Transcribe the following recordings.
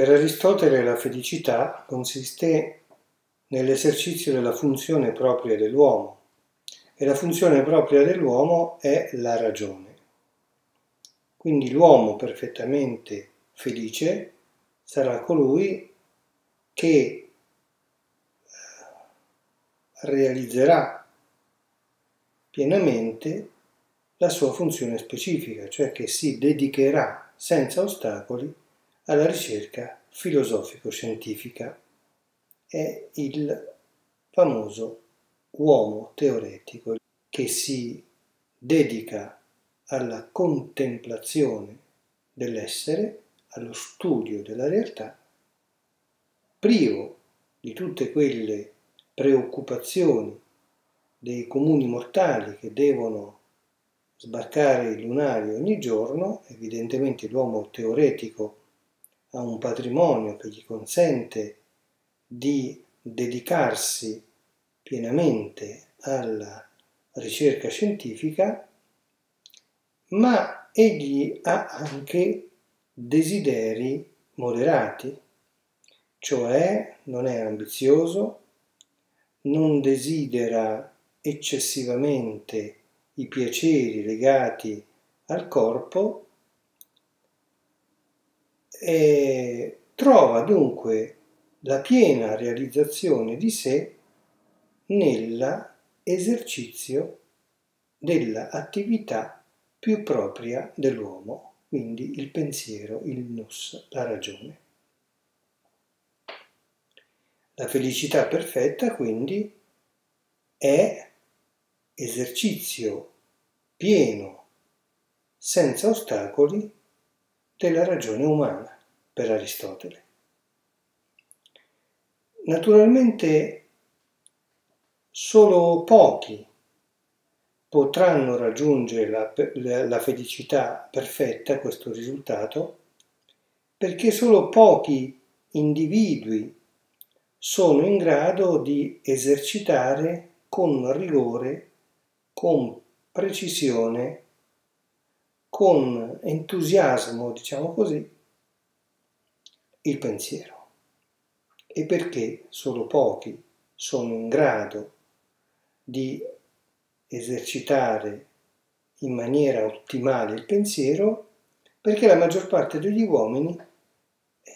Per Aristotele la felicità consiste nell'esercizio della funzione propria dell'uomo e la funzione propria dell'uomo è la ragione. Quindi l'uomo perfettamente felice sarà colui che eh, realizzerà pienamente la sua funzione specifica, cioè che si dedicherà senza ostacoli alla ricerca filosofico-scientifica. È il famoso uomo teoretico che si dedica alla contemplazione dell'essere, allo studio della realtà, privo di tutte quelle preoccupazioni dei comuni mortali che devono sbarcare i lunari ogni giorno, evidentemente l'uomo teoretico ha un patrimonio che gli consente di dedicarsi pienamente alla ricerca scientifica, ma egli ha anche desideri moderati, cioè non è ambizioso, non desidera eccessivamente i piaceri legati al corpo e trova dunque la piena realizzazione di sé nell'esercizio dell'attività più propria dell'uomo, quindi il pensiero, il nus, la ragione. La felicità perfetta quindi è esercizio pieno, senza ostacoli, della ragione umana per Aristotele. Naturalmente solo pochi potranno raggiungere la, la, felicità perfetta, questo risultato, perché solo pochi individui sono in grado di esercitare con rigore, con precisione, con entusiasmo, diciamo così, il pensiero. E perché solo pochi sono in grado di esercitare in maniera ottimale il pensiero? Perché la maggior parte degli uomini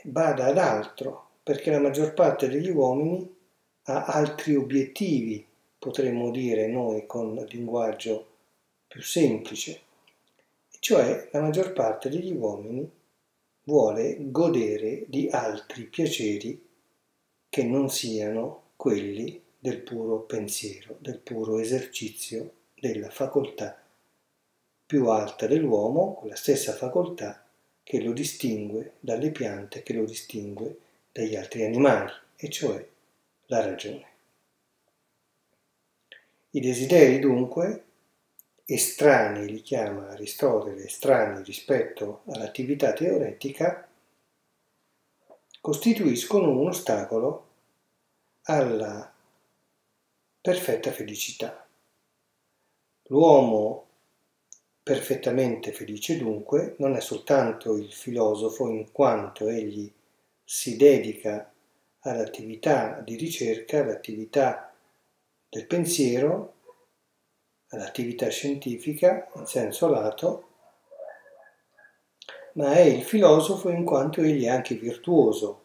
bada ad altro, perché la maggior parte degli uomini ha altri obiettivi, potremmo dire noi con linguaggio più semplice, cioè la maggior parte degli uomini vuole godere di altri piaceri che non siano quelli del puro pensiero, del puro esercizio della facoltà più alta dell'uomo, quella stessa facoltà che lo distingue dalle piante, che lo distingue dagli altri animali, e cioè la ragione. I desideri dunque estranei, li chiama Aristotele, estranei rispetto all'attività teoretica, costituiscono un ostacolo alla perfetta felicità. L'uomo perfettamente felice dunque non è soltanto il filosofo in quanto egli si dedica all'attività di ricerca, all'attività del pensiero, all'attività scientifica in senso lato, ma è il filosofo in quanto egli è anche virtuoso,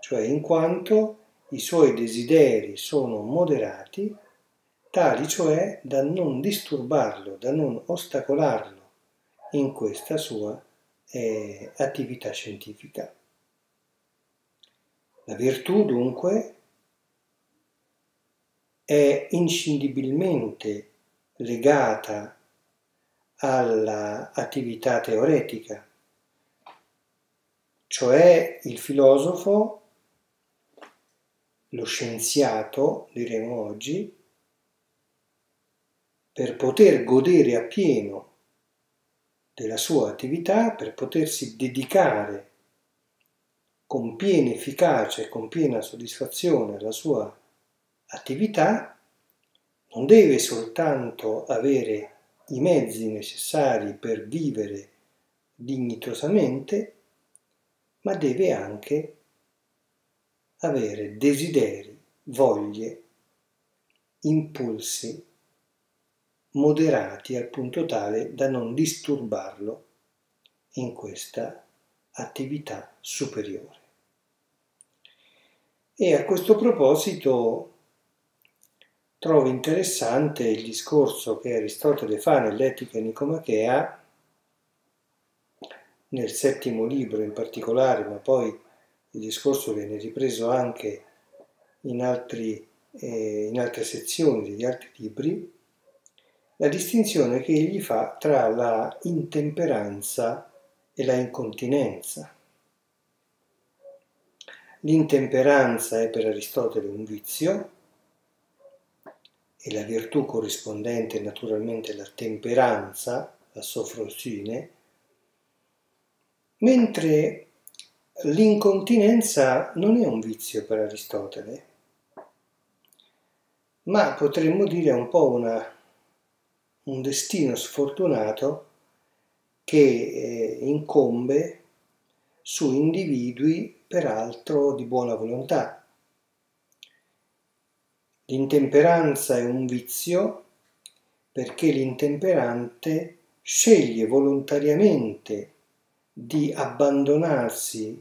cioè in quanto i suoi desideri sono moderati, tali cioè da non disturbarlo, da non ostacolarlo in questa sua eh, attività scientifica. La virtù dunque è inscindibilmente legata all'attività teoretica, cioè il filosofo, lo scienziato, diremo oggi, per poter godere appieno della sua attività, per potersi dedicare con piena efficacia e con piena soddisfazione alla sua attività, non deve soltanto avere i mezzi necessari per vivere dignitosamente, ma deve anche avere desideri, voglie, impulsi moderati al punto tale da non disturbarlo in questa attività superiore. E a questo proposito trovo interessante il discorso che Aristotele fa nell'Etica Nicomachea, nel settimo libro in particolare, ma poi il discorso viene ripreso anche in, altri, eh, in altre sezioni degli altri libri, la distinzione che egli fa tra la intemperanza e la incontinenza. L'intemperanza è per Aristotele un vizio e la virtù corrispondente naturalmente la temperanza, la sofrosine, mentre l'incontinenza non è un vizio per Aristotele, ma potremmo dire un po' una un destino sfortunato che eh, incombe su individui peraltro di buona volontà. L'intemperanza è un vizio perché l'intemperante sceglie volontariamente di abbandonarsi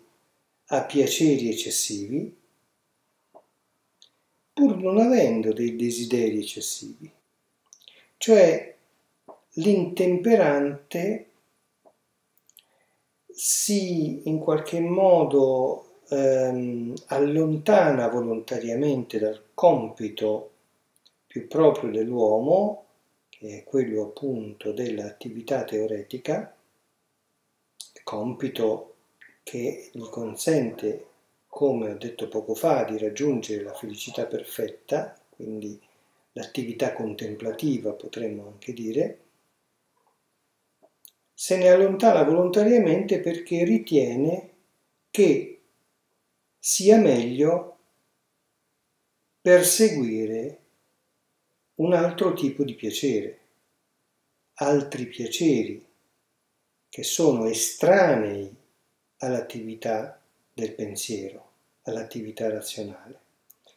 a piaceri eccessivi pur non avendo dei desideri eccessivi. Cioè l'intemperante si in qualche modo ehm, allontana volontariamente dal compito più proprio dell'uomo, che è quello appunto dell'attività teoretica, compito che gli consente, come ho detto poco fa, di raggiungere la felicità perfetta, quindi l'attività contemplativa potremmo anche dire, se ne allontana volontariamente perché ritiene che sia meglio perseguire un altro tipo di piacere, altri piaceri che sono estranei all'attività del pensiero, all'attività razionale,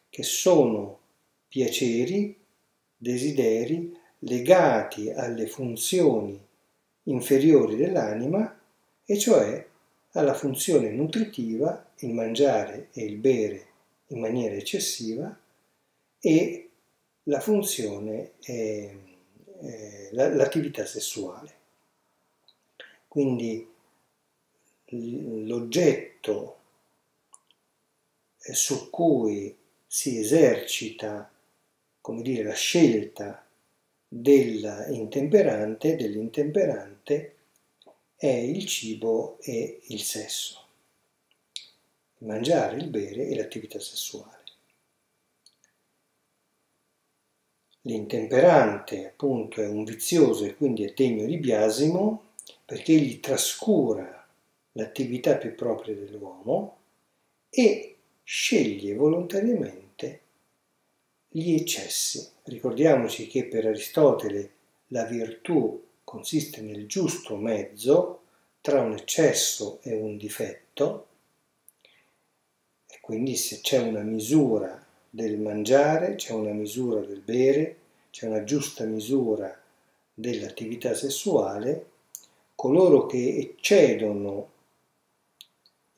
che sono piaceri desideri legati alle funzioni inferiori dell'anima, e cioè alla funzione nutritiva, il mangiare e il bere in maniera eccessiva, e la funzione, eh, eh, l'attività sessuale. Quindi l'oggetto su cui si esercita come dire, la scelta dell'intemperante, dell'intemperante è il cibo e il sesso, il mangiare, il bere e l'attività sessuale. L'intemperante appunto è un vizioso e quindi è degno di biasimo perché egli trascura l'attività più propria dell'uomo e sceglie volontariamente gli eccessi. Ricordiamoci che per Aristotele la virtù consiste nel giusto mezzo tra un eccesso e un difetto, e quindi se c'è una misura del mangiare, c'è una misura del bere, c'è una giusta misura dell'attività sessuale, coloro che eccedono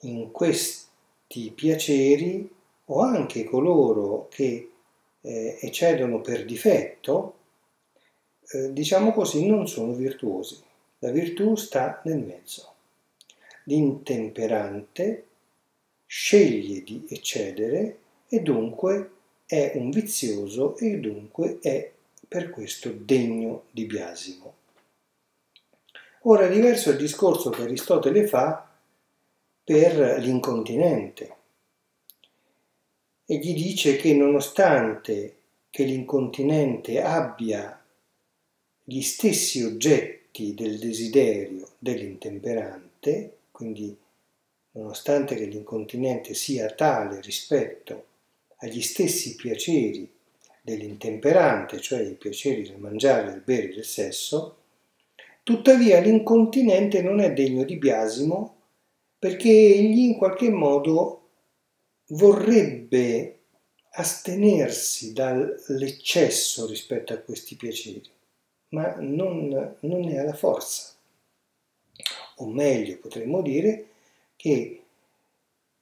in questi piaceri o anche coloro che eh, eccedono per difetto, eh, diciamo così, non sono virtuosi. La virtù sta nel mezzo. L'intemperante sceglie di eccedere e dunque è un vizioso e dunque è per questo degno di biasimo. Ora diverso è il discorso che Aristotele fa per l'incontinente e gli dice che nonostante che l'incontinente abbia gli stessi oggetti del desiderio dell'intemperante, quindi nonostante che l'incontinente sia tale rispetto agli stessi piaceri dell'intemperante, cioè i piaceri del mangiare, del bere del sesso, tuttavia l'incontinente non è degno di biasimo perché egli in qualche modo vorrebbe astenersi dall'eccesso rispetto a questi piaceri, ma non, non ne ha la forza. O meglio, potremmo dire che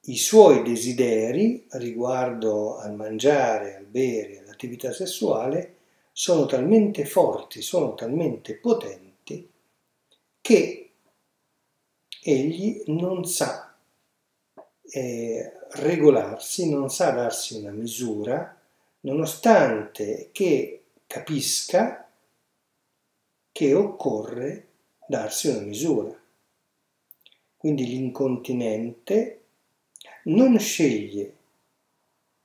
i suoi desideri riguardo al mangiare, al bere, all'attività sessuale sono talmente forti, sono talmente potenti che egli non sa eh, regolarsi, non sa darsi una misura, nonostante che capisca che occorre darsi una misura. Quindi l'incontinente non sceglie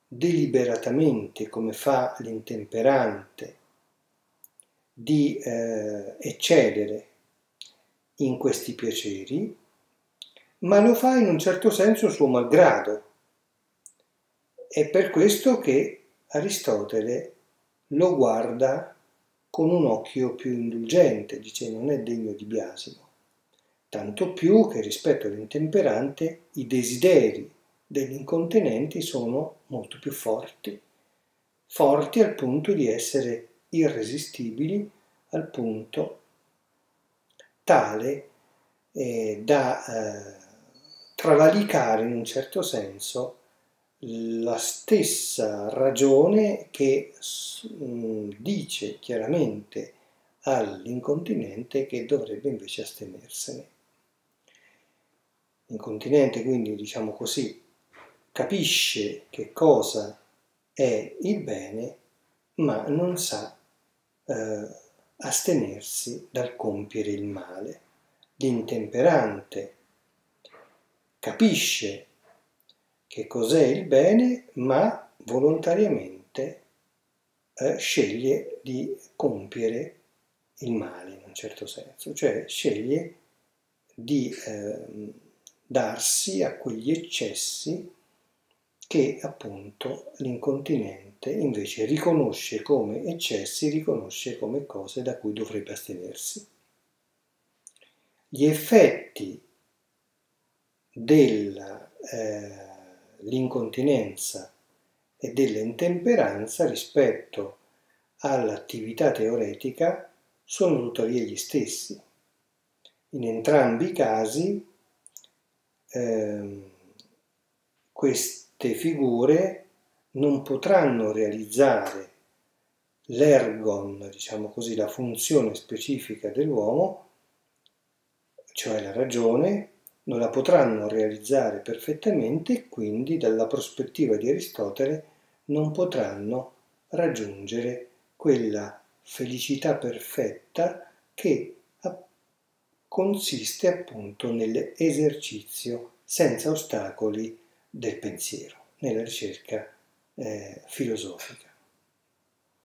deliberatamente, come fa l'intemperante, di eh, eccedere in questi piaceri, ma lo fa in un certo senso suo malgrado. È per questo che Aristotele lo guarda con un occhio più indulgente, dice non è degno di biasimo, tanto più che rispetto all'intemperante i desideri degli incontinenti sono molto più forti, forti al punto di essere irresistibili, al punto tale eh, da eh, travalicare in un certo senso la stessa ragione che mm, dice chiaramente all'incontinente che dovrebbe invece astenersene. L'incontinente quindi, diciamo così, capisce che cosa è il bene, ma non sa eh, astenersi dal compiere il male. L'intemperante capisce che cos'è il bene, ma volontariamente eh, sceglie di compiere il male in un certo senso, cioè sceglie di eh, darsi a quegli eccessi che appunto l'incontinente invece riconosce come eccessi, riconosce come cose da cui dovrebbe astenersi. Gli effetti dell'incontinenza eh, e dell'intemperanza rispetto all'attività teoretica sono tuttavia gli stessi. In entrambi i casi eh, queste figure non potranno realizzare l'ergon, diciamo così, la funzione specifica dell'uomo, cioè la ragione, non la potranno realizzare perfettamente e quindi dalla prospettiva di Aristotele non potranno raggiungere quella felicità perfetta che consiste appunto nell'esercizio senza ostacoli del pensiero, nella ricerca eh, filosofica.